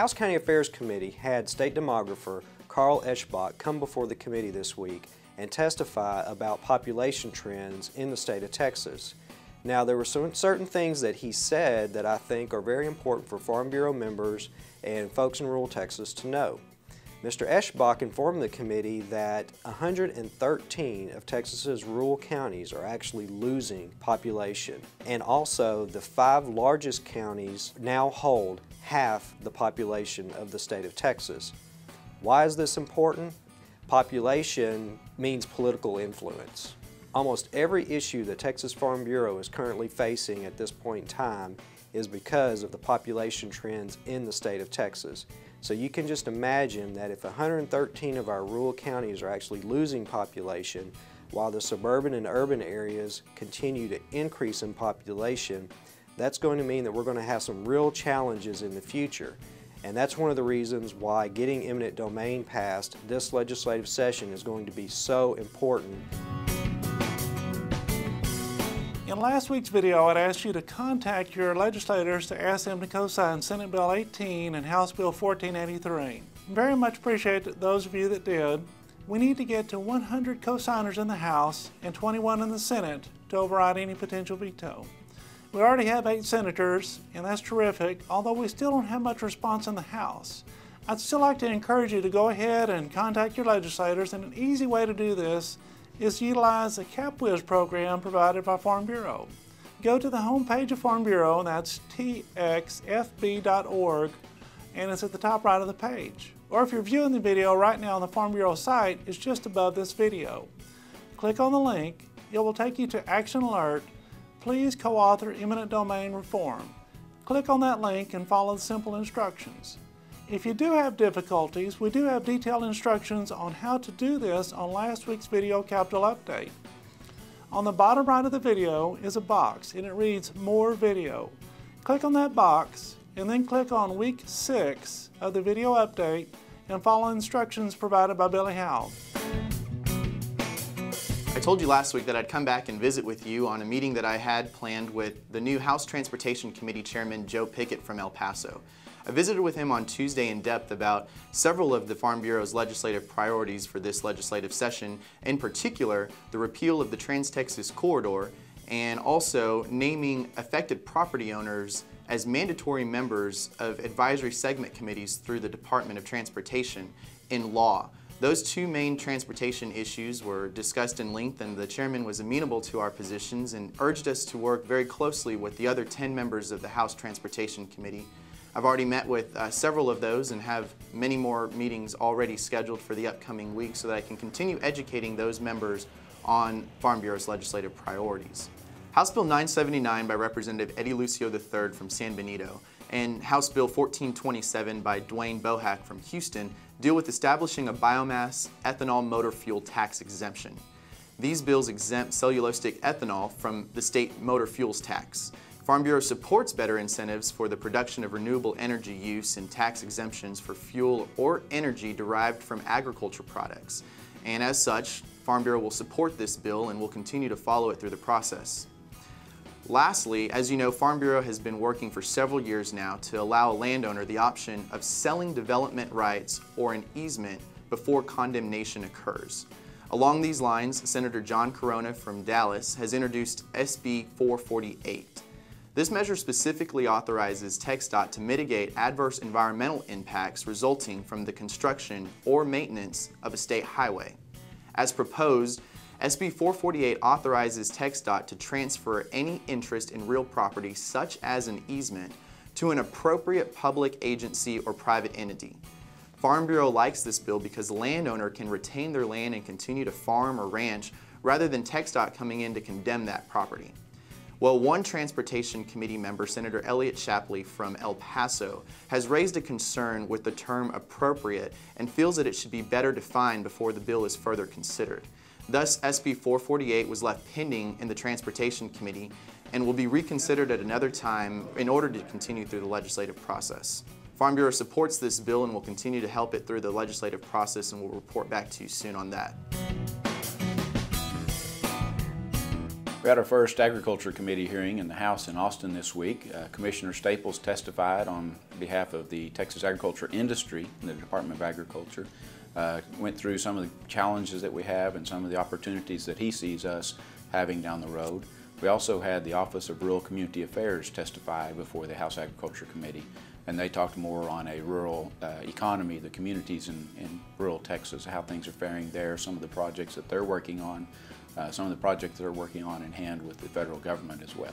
House County Affairs Committee had State Demographer Karl Eschbach come before the committee this week and testify about population trends in the state of Texas. Now, there were some certain things that he said that I think are very important for Farm Bureau members and folks in rural Texas to know. Mr. Eschbach informed the committee that 113 of Texas's rural counties are actually losing population. And also, the five largest counties now hold half the population of the state of Texas. Why is this important? Population means political influence. Almost every issue that Texas Farm Bureau is currently facing at this point in time is because of the population trends in the state of Texas. So you can just imagine that if 113 of our rural counties are actually losing population, while the suburban and urban areas continue to increase in population, that's going to mean that we're going to have some real challenges in the future. And that's one of the reasons why getting eminent domain passed this legislative session is going to be so important. In last week's video, I'd asked you to contact your legislators to ask them to co-sign Senate Bill 18 and House Bill 1483. Very much appreciate those of you that did. We need to get to 100 co-signers in the House and 21 in the Senate to override any potential veto. We already have eight senators, and that's terrific, although we still don't have much response in the House. I'd still like to encourage you to go ahead and contact your legislators, and an easy way to do this is utilize the CapWiz program provided by Farm Bureau. Go to the homepage of Farm Bureau, and that's txfb.org, and it's at the top right of the page. Or if you're viewing the video right now on the Farm Bureau site, it's just above this video. Click on the link, it will take you to Action Alert. Please co-author eminent domain reform. Click on that link and follow the simple instructions. If you do have difficulties, we do have detailed instructions on how to do this on last week's video Capitol update. On the bottom right of the video is a box and it reads More Video. Click on that box and then click on week 6 of the video update and follow instructions provided by Billy Howell. I told you last week that I'd come back and visit with you on a meeting that I had planned with the new House Transportation Committee Chairman Joe Pickett from El Paso. I visited with him on Tuesday in depth about several of the Farm Bureau's legislative priorities for this legislative session, in particular, the repeal of the Trans-Texas Corridor and also naming affected property owners as mandatory members of advisory segment committees through the Department of Transportation in law. Those two main transportation issues were discussed in length and the chairman was amenable to our positions and urged us to work very closely with the other 10 members of the House Transportation Committee I've already met with uh, several of those and have many more meetings already scheduled for the upcoming week so that I can continue educating those members on Farm Bureau's legislative priorities. House Bill 979 by Representative Eddie Lucio III from San Benito and House Bill 1427 by Dwayne Bohac from Houston deal with establishing a biomass ethanol motor fuel tax exemption. These bills exempt cellulosic ethanol from the state motor fuels tax. Farm Bureau supports better incentives for the production of renewable energy use and tax exemptions for fuel or energy derived from agriculture products. And as such, Farm Bureau will support this bill and will continue to follow it through the process. Lastly, as you know, Farm Bureau has been working for several years now to allow a landowner the option of selling development rights or an easement before condemnation occurs. Along these lines, Senator John Carona from Dallas has introduced SB 448. This measure specifically authorizes TxDOT to mitigate adverse environmental impacts resulting from the construction or maintenance of a state highway. As proposed, SB 448 authorizes TxDOT to transfer any interest in real property such as an easement to an appropriate public agency or private entity. Farm Bureau likes this bill because the landowner can retain their land and continue to farm or ranch rather than TxDOT coming in to condemn that property. Well, one Transportation Committee member, Senator Eliot Shapleigh from El Paso, has raised a concern with the term appropriate and feels that it should be better defined before the bill is further considered. Thus, SB 448 was left pending in the Transportation Committee and will be reconsidered at another time in order to continue through the legislative process. Farm Bureau supports this bill and will continue to help it through the legislative process and will report back to you soon on that. Had our first Agriculture Committee hearing in the House in Austin this week. Uh, Commissioner Staples testified on behalf of the Texas agriculture industry in the Department of Agriculture. Uh, went through some of the challenges that we have and some of the opportunities that he sees us having down the road. We also had the Office of Rural Community Affairs testify before the House Agriculture Committee, and they talked more on a rural uh, economy, the communities in, in rural Texas, how things are faring there, some of the projects that they're working on, Uh, some of the projects that are working on in hand with the federal government as well.